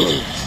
Yeah.